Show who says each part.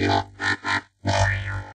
Speaker 1: Yeah.